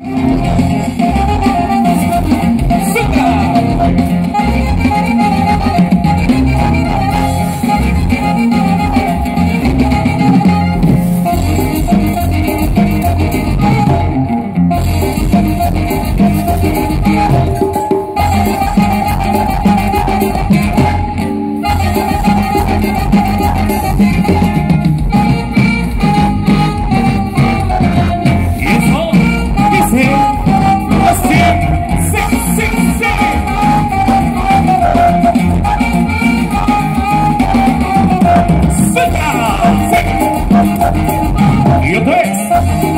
Thank Amén.